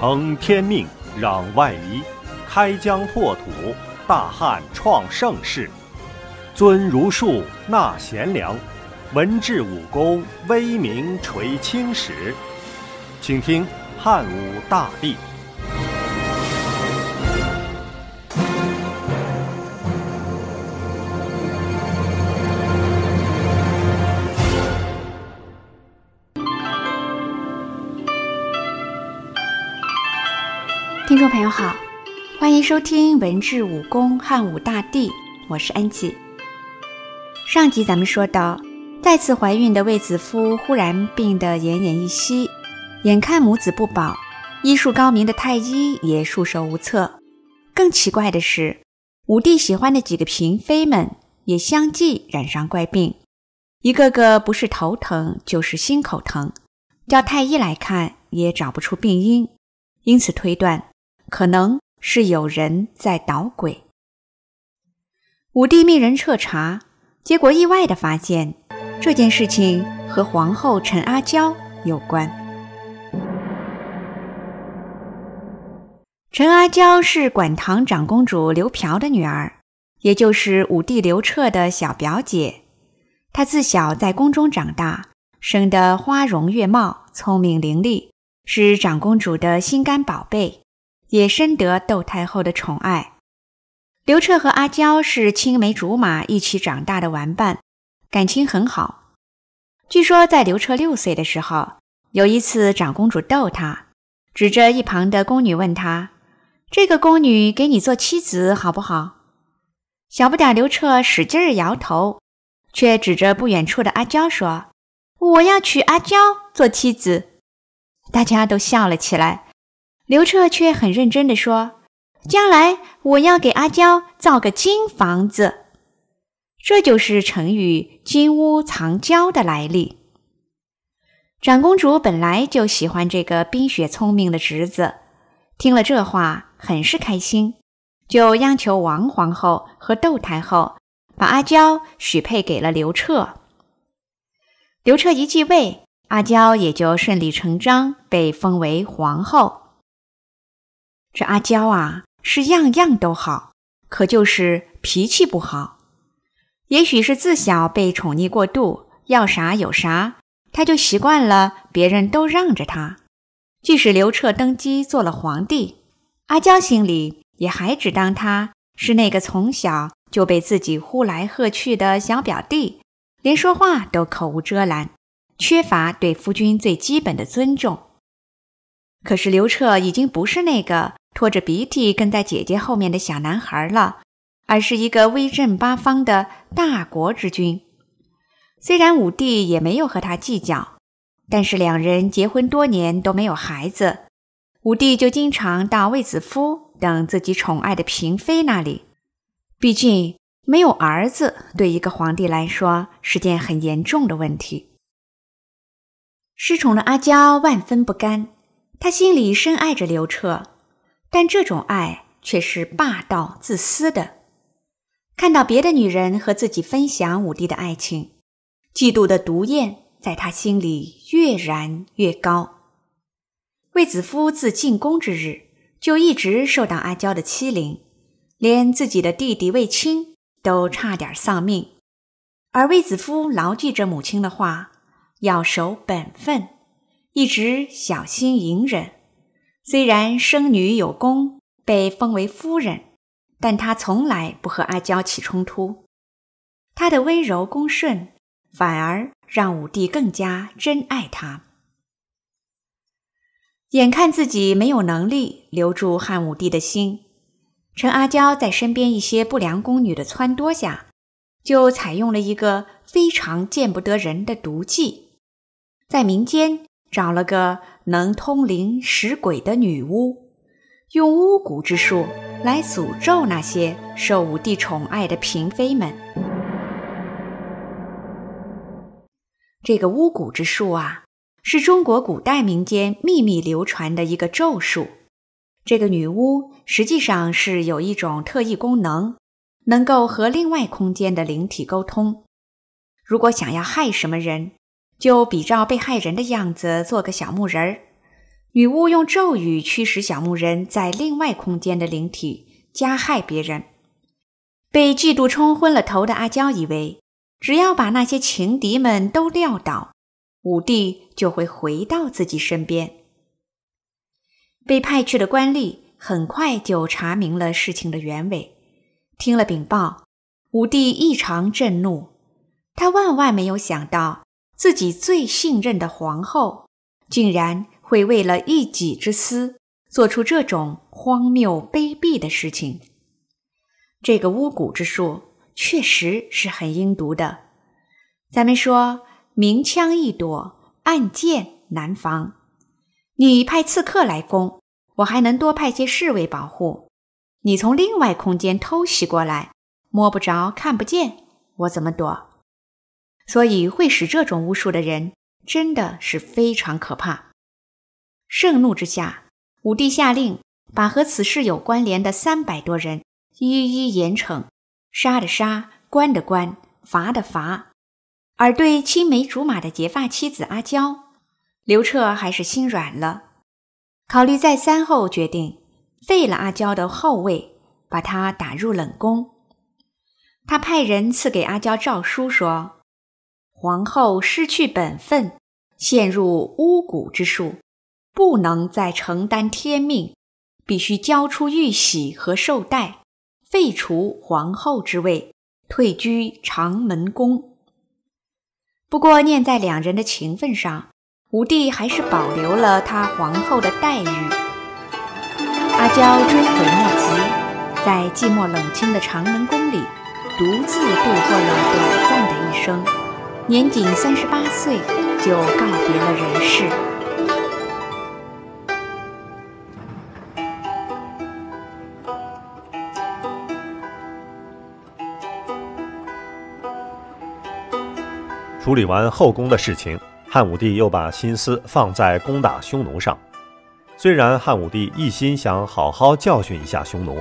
承天命，攘外夷，开疆拓土，大汉创盛世，尊儒术，纳贤良，文治武功，威名垂青史。请听汉武大帝。听众朋友好，欢迎收听《文治武功汉武大帝》，我是安吉。上集咱们说到，再次怀孕的卫子夫忽然病得奄奄一息，眼看母子不保，医术高明的太医也束手无策。更奇怪的是，武帝喜欢的几个嫔妃们也相继染上怪病，一个个不是头疼就是心口疼，叫太医来看也找不出病因，因此推断。可能是有人在捣鬼。武帝命人彻查，结果意外的发现，这件事情和皇后陈阿娇有关。陈阿娇是馆堂长公主刘嫖的女儿，也就是武帝刘彻的小表姐。她自小在宫中长大，生得花容月貌，聪明伶俐，是长公主的心肝宝贝。也深得窦太后的宠爱。刘彻和阿娇是青梅竹马一起长大的玩伴，感情很好。据说在刘彻六岁的时候，有一次长公主逗他，指着一旁的宫女问他：“这个宫女给你做妻子好不好？”小不点刘彻使劲儿摇头，却指着不远处的阿娇说：“我要娶阿娇做妻子。”大家都笑了起来。刘彻却很认真地说：“将来我要给阿娇造个金房子。”这就是成语“金屋藏娇”的来历。长公主本来就喜欢这个冰雪聪明的侄子，听了这话很是开心，就央求王皇后和窦太后把阿娇许配给了刘彻。刘彻一继位，阿娇也就顺理成章被封为皇后。这阿娇啊，是样样都好，可就是脾气不好。也许是自小被宠溺过度，要啥有啥，她就习惯了别人都让着她。即使刘彻登基做了皇帝，阿娇心里也还只当他是那个从小就被自己呼来喝去的小表弟，连说话都口无遮拦，缺乏对夫君最基本的尊重。可是刘彻已经不是那个。拖着鼻涕跟在姐姐后面的小男孩了，而是一个威震八方的大国之君。虽然武帝也没有和他计较，但是两人结婚多年都没有孩子，武帝就经常到卫子夫等自己宠爱的嫔妃那里。毕竟没有儿子，对一个皇帝来说是件很严重的问题。失宠的阿娇万分不甘，她心里深爱着刘彻。但这种爱却是霸道自私的。看到别的女人和自己分享武帝的爱情，嫉妒的毒焰在他心里越燃越高。卫子夫自进宫之日就一直受到阿娇的欺凌，连自己的弟弟卫青都差点丧命。而卫子夫牢记着母亲的话，要守本分，一直小心隐忍。虽然生女有功，被封为夫人，但她从来不和阿娇起冲突。她的温柔恭顺，反而让武帝更加珍爱她。眼看自己没有能力留住汉武帝的心，陈阿娇在身边一些不良宫女的撺掇下，就采用了一个非常见不得人的毒计，在民间。找了个能通灵识鬼的女巫，用巫蛊之术来诅咒那些受武帝宠爱的嫔妃们。这个巫蛊之术啊，是中国古代民间秘密流传的一个咒术。这个女巫实际上是有一种特异功能，能够和另外空间的灵体沟通。如果想要害什么人，就比照被害人的样子做个小木人儿，女巫用咒语驱使小木人在另外空间的灵体加害别人。被嫉妒冲昏了头的阿娇以为，只要把那些情敌们都撂倒，武帝就会回到自己身边。被派去的官吏很快就查明了事情的原委。听了禀报，武帝异常震怒，他万万没有想到自己最信任的皇后，竟然。会为了一己之私做出这种荒谬卑鄙的事情，这个巫蛊之术确实是很阴毒的。咱们说明枪易躲，暗箭难防。你派刺客来攻，我还能多派些侍卫保护；你从另外空间偷袭过来，摸不着看不见，我怎么躲？所以会使这种巫术的人真的是非常可怕。盛怒之下，武帝下令把和此事有关联的三百多人一一严惩，杀的杀，关的关，罚的罚。而对青梅竹马的结发妻子阿娇，刘彻还是心软了。考虑再三后，决定废了阿娇的后位，把她打入冷宫。他派人赐给阿娇诏书说：“皇后失去本分，陷入巫蛊之术。”不能再承担天命，必须交出玉玺和绶带，废除皇后之位，退居长门宫。不过，念在两人的情分上，武帝还是保留了他皇后的待遇。阿娇追悔莫及，在寂寞冷清的长门宫里，独自度过了短暂的一生，年仅三十八岁就告别了人世。处理完后宫的事情，汉武帝又把心思放在攻打匈奴上。虽然汉武帝一心想好好教训一下匈奴，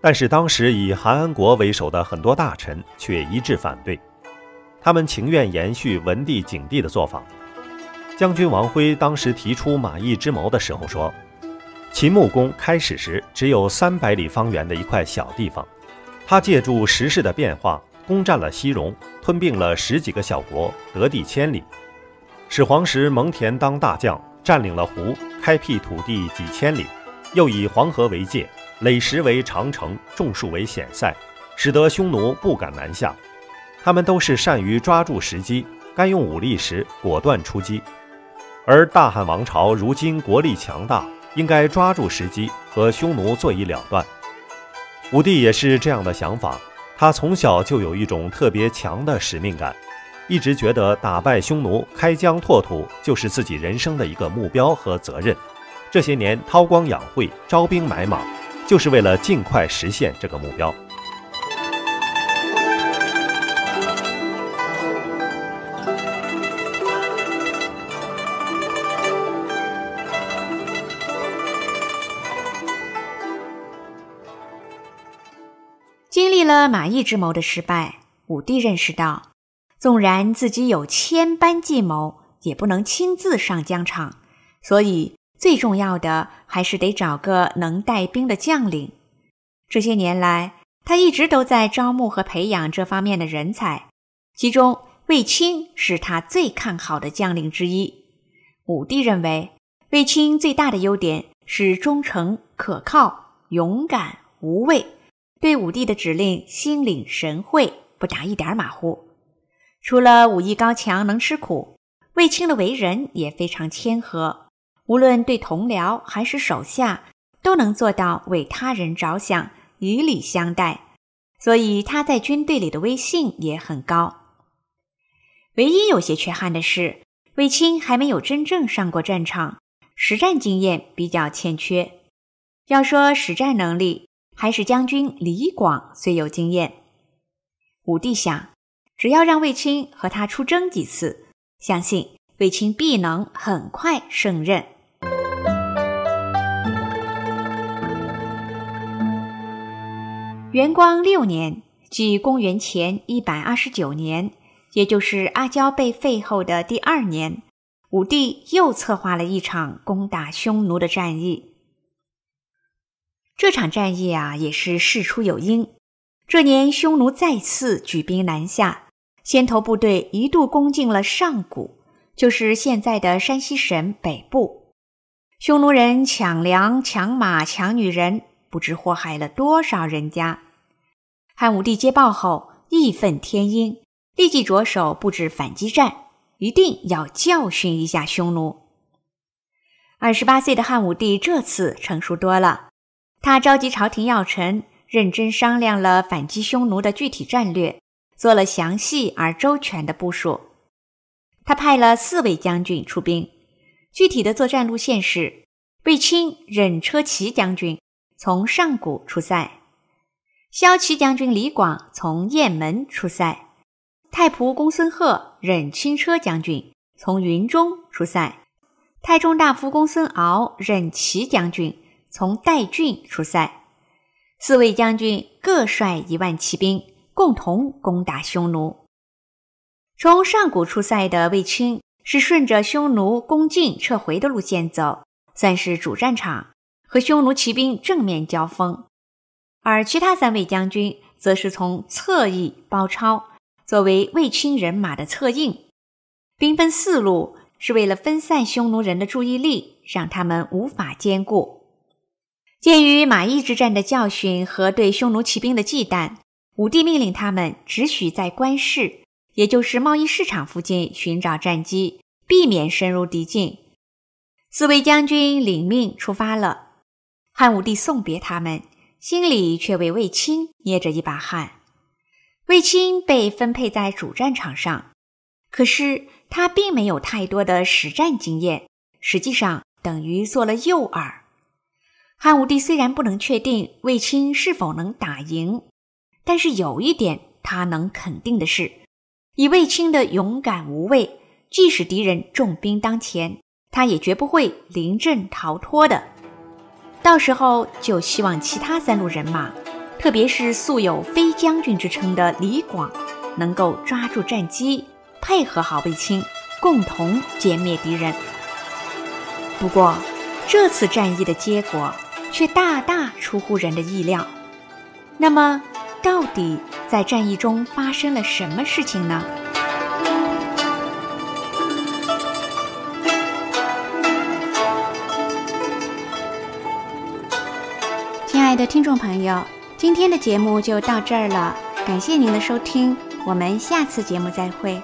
但是当时以韩安国为首的很多大臣却一致反对，他们情愿延续文帝、景帝的做法。将军王辉当时提出马邑之谋的时候说：“秦穆公开始时只有三百里方圆的一块小地方，他借助时势的变化。”攻占了西戎，吞并了十几个小国，得地千里。始皇时，蒙恬当大将，占领了湖，开辟土地几千里，又以黄河为界，垒石为长城，种树为险塞，使得匈奴不敢南下。他们都是善于抓住时机，该用武力时果断出击。而大汉王朝如今国力强大，应该抓住时机和匈奴做一了断。武帝也是这样的想法。他从小就有一种特别强的使命感，一直觉得打败匈奴、开疆拓土就是自己人生的一个目标和责任。这些年韬光养晦、招兵买马，就是为了尽快实现这个目标。了马邑之谋的失败，武帝认识到，纵然自己有千般计谋，也不能亲自上疆场，所以最重要的还是得找个能带兵的将领。这些年来，他一直都在招募和培养这方面的人才，其中卫青是他最看好的将领之一。武帝认为，卫青最大的优点是忠诚、可靠、勇敢、无畏。对武帝的指令心领神会，不打一点马虎。除了武艺高强、能吃苦，卫青的为人也非常谦和，无论对同僚还是手下，都能做到为他人着想、以礼相待，所以他在军队里的威信也很高。唯一有些缺憾的是，卫青还没有真正上过战场，实战经验比较欠缺。要说实战能力，还是将军李广最有经验。武帝想，只要让卫青和他出征几次，相信卫青必能很快胜任。元光六年，即公元前一百二十九年，也就是阿娇被废后的第二年，武帝又策划了一场攻打匈奴的战役。这场战役啊，也是事出有因。这年，匈奴再次举兵南下，先头部队一度攻进了上谷，就是现在的山西省北部。匈奴人抢粮、抢马、抢女人，不知祸害了多少人家。汉武帝接报后，义愤填膺，立即着手布置反击战，一定要教训一下匈奴。二十八岁的汉武帝这次成熟多了。他召集朝廷要臣，认真商量了反击匈奴的具体战略，做了详细而周全的部署。他派了四位将军出兵，具体的作战路线是：卫青任车骑将军，从上谷出塞；萧骑将军李广从雁门出塞；太仆公孙贺任轻车将军，从云中出塞；太中大夫公孙敖任骑将军。从代郡出塞，四位将军各率一万骑兵，共同攻打匈奴。从上古出塞的卫青是顺着匈奴攻进撤回的路线走，算是主战场，和匈奴骑兵正面交锋；而其他三位将军则是从侧翼包抄，作为卫青人马的策应。兵分四路，是为了分散匈奴人的注意力，让他们无法兼顾。鉴于马邑之战的教训和对匈奴骑兵的忌惮，武帝命令他们只许在关市，也就是贸易市场附近寻找战机，避免深入敌境。四位将军领命出发了。汉武帝送别他们，心里却为卫青捏着一把汗。卫青被分配在主战场上，可是他并没有太多的实战经验，实际上等于做了诱饵。汉武帝虽然不能确定卫青是否能打赢，但是有一点他能肯定的是，以卫青的勇敢无畏，即使敌人重兵当前，他也绝不会临阵逃脱的。到时候就希望其他三路人马，特别是素有飞将军之称的李广，能够抓住战机，配合好卫青，共同歼灭敌人。不过，这次战役的结果。却大大出乎人的意料。那么，到底在战役中发生了什么事情呢？亲爱的听众朋友，今天的节目就到这儿了，感谢您的收听，我们下次节目再会。